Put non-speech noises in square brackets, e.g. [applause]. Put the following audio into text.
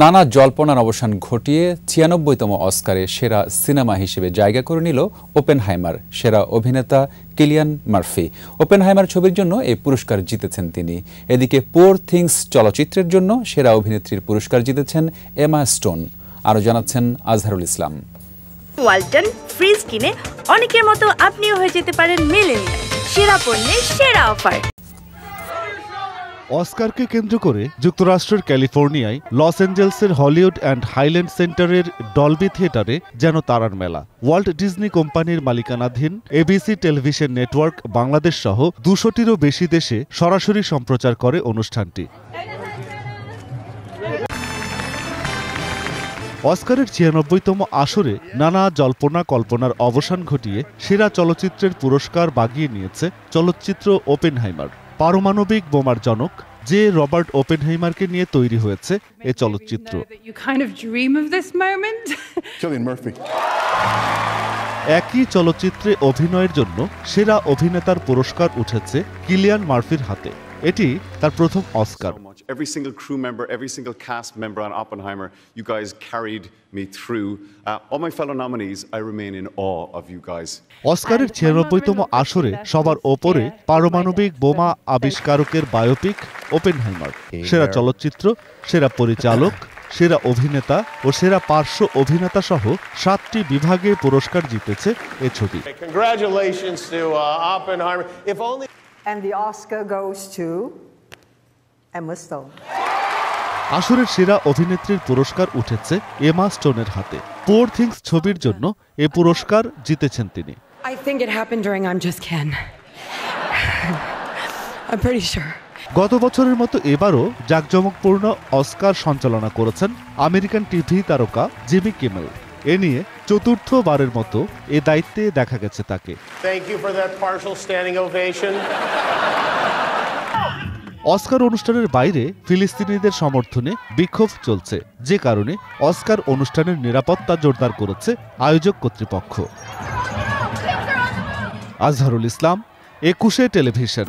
নানা জল্পনার অবসান ঘটিয়ে ছিয়ানব্বইতম অস্কারে সেরা সিনেমা হিসেবে জায়গা করে নিল ওপেনহাইমার সেরা অভিনেতা কিলিয়ান মার্ফি। ওপেনহাইমার ছবির জন্য এই পুরস্কার জিতেছেন তিনি। এদিকে পোর থিংস চলচ্চিত্রের জন্য সেরা অভিনেত্রীর পুরস্কার জিতেছেন এমা স্টোন। আরও জানাচ্ছেন আজহারুল ইসলাম। ওয়ালটন ফ্রিজ কিনে অনেকের মতো আপনিও হয়ে যেতে পারেন মিলেনিয়াল। সেরা পণ্যের সেরা অফার। অস্কারকে কেন্দ্র করে যুক্তরাষ্ট্রের ক্যালিফোর্নিয়ায় লস অ্যাঞ্জেলসের হলিউড অ্যান্ড হাইল্যান্ড সেন্টারের ডলবি থিয়েটারে যেন তারার মেলা। ওয়াল্ট ডিজনি কোম্পানির মালিকানাধীন এবিসি টেলিভিশন নেটওয়ার্ক বাংলাদেশ সহ দুশোটিরও বেশি দেশে সরাসরি সম্প্রচার করে অনুষ্ঠানটি। অস্কারের ছিয়ানব্বইতম আসরে নানা জল্পনা কল্পনার অবসান ঘটিয়ে সেরা চলচ্চিত্রের পুরস্কার বাগিয়ে নিয়েছে চলচ্চিত্র ওপেনহাইমার। পারমাণবিক বোমার জনক যে রবার্ট ওপেনহাইমারকে নিয়ে তৈরি হয়েছে এ চলচ্চিত্র. [laughs] একই চলচ্চিত্রে অভিনয়ের জন্য সেরা অভিনেতার পুরস্কার উঠেছে কিলিয়ান মার্ফির হাতে। এটি তার প্রথম Oscar Every single crew member, every single cast member on Oppenheimer, you guys carried me through. Uh, all my fellow nominees, I remain in awe of you guys. অস্কারের ছিয়ানব্বইতম আসরে সবার ওপরে পারমাণবিক বোমা আবিষ্কারকের বায়োপিক ওপেনহাইমার সেরা চলচ্চিত্র সেরা পরিচালক সেরা অভিনেতা ও সেরা পার্শ্ব অভিনেতা সহ সাতটি বিভাগে পুরস্কার জিতেছে এ ছবি And the Oscar goes to Emma Stone. আসরের সেরা অভিনেত্রীর পুরস্কার উঠেছে এমা স্টোনের হাতে পোর থিংস ছবির জন্য এ পুরস্কার জিতেছেন তিনি I think it happened during I'm Just Ken. I'm pretty sure. গত বছরের মতো এবারও জাঁকজমকপূর্ণ অস্কার সঞ্চালনা করেছেন আমেরিকান টিভি তারকা জিমি কিমেল এ নিয়ে চতুর্থবারের মতো এ দায়িত্বে দেখা গেছে তাকে Thank you for that partial standing ovation. Oscar অনুষ্ঠানের বাইরে ফিলিস্তিনিদের সমর্থনে বিক্ষোভ চলছে। যে কারণে অস্কার অনুষ্ঠানের নিরাপত্তা জোরদার করেছে আয়োজক কর্তৃপক্ষ। আজহারুল ইসলাম, একুশে টেলিভিশন।